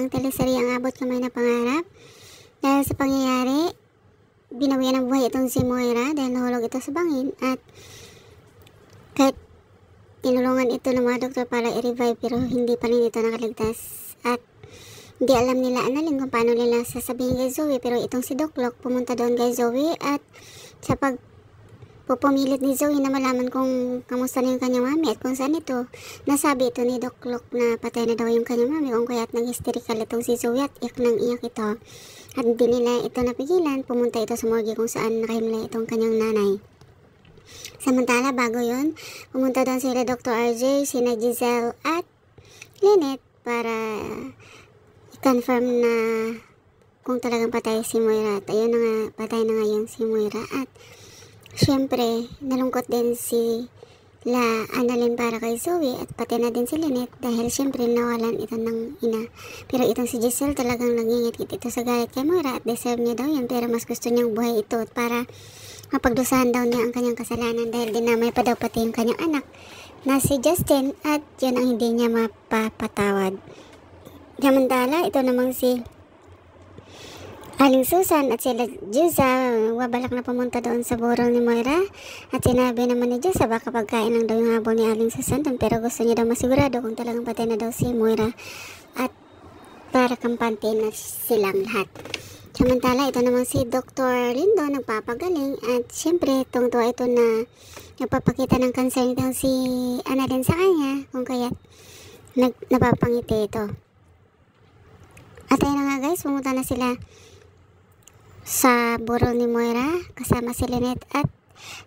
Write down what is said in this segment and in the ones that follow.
ang teleserye ang abot kamay na pangarap. Dahil sa pangyayari, binawian ng buhay itong si Moira dahil nahulog ito sa bangin at kahit tinulungan ito ng mga doktor para i-revive pero hindi pa rin ito nakaligtas at hindi alam nila Annalyn kung paano nila sasabihin kay Zoe pero itong si Doc Locke pumunta doon kay Zoe at sa pag pupumilit ni Zoe na malaman kung kamusta na yung kanyang mami at kung saan ito. Nasabi ito ni Doc Locke na patay na daw yung kanyang mami kung kaya't nang hysterical itong si Zoe at iyak nang iyak ito. At hindi nila ito napigilan, pumunta ito sa morgue kung saan nakahimlay itong kanyang nanay. Samantala, bago yon pumunta doon sila Dr. RJ, sina Giselle at Lynette para i-confirm na kung talagang patay si Moira. At ayun na nga, patay na ngayon si Moira. At syempre, nalungkot din si La Annalyn para kay Zoe at pati na din si Lynette dahil syempre nawalan ito ng ina. Pero itong si Giselle talagang nangingit ito sa galit kay Moira at deserve niya daw yan pero mas gusto niyang buhay ito para mapagdusahan daw niya ang kanyang kasalanan dahil dinamay pa daw pati yung kanyang anak na si Justin at yun ang hindi niya mapapatawad. Samantala, ito namang si Aling Susan at sila Jusa, wabalak na pumunta doon sa burol ni Moira. At sinabi naman ni Jusa baka pagkain lang daw yung habol ni Aling Susan pero gusto niya daw masigurado kung talagang patay na daw si Moira. At para kampante na silang lahat. Samantala, ito naman si Dr. Lindo nagpapagaling at syempre tungtuwa ito na nagpapakita ng concern daw si Annalyn sa kanya kung kaya nag, napapangiti ito. At ayun na nga guys, pumunta na sila sa burol ni Moira kasama si Lynette at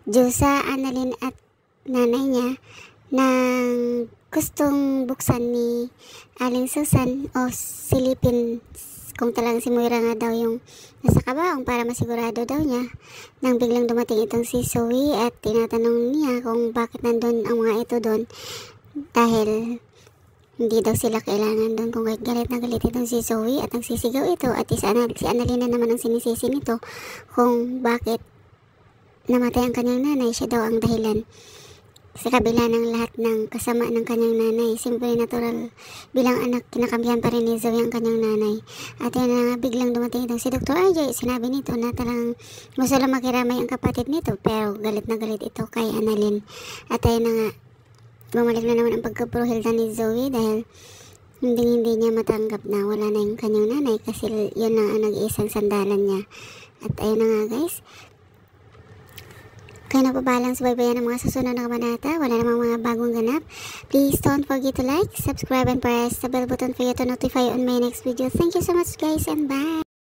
Josa, Annalyn at nanay niya nang gustong buksan ni Aling Susan o silipin kung talagang si Moira nga daw yung nasa kabaong para masigurado daw niya. Nang biglang dumating itong si Zoe at tinatanong niya kung bakit nandun ang mga ito doon dahil hindi daw sila kailangan doon kung galit na galit itong si Zoe at ang sisigaw ito at si, Ana, naman ang sinisisi nito kung bakit namatay ang kanyang nanay. Siya daw ang dahilan sa kabila ng lahat ng kasama ng kanyang nanay. Simple natural bilang anak kinakampihan pa rin ni Zoe ang kanyang nanay. At yan na biglang dumating itong si Dr. RJ sinabi nito na talagang gusto lang makiramay ang kapatid nito pero galit na galit ito kay Annalyn. At ayun na nga bumalik na naman ang pagkaprohilda ni Zoe dahil hindi hindi niya matanggap na wala na yung kanyang nanay kasi yun na ang nag-iisang sandalan niya. At ayun na nga guys. Kaya napabalang subaybayan ng mga susunod na kabanata. Wala namang mga bagong ganap. Please don't forget to like, subscribe, and press the bell button for you to notify on my next video. Thank you so much guys and bye!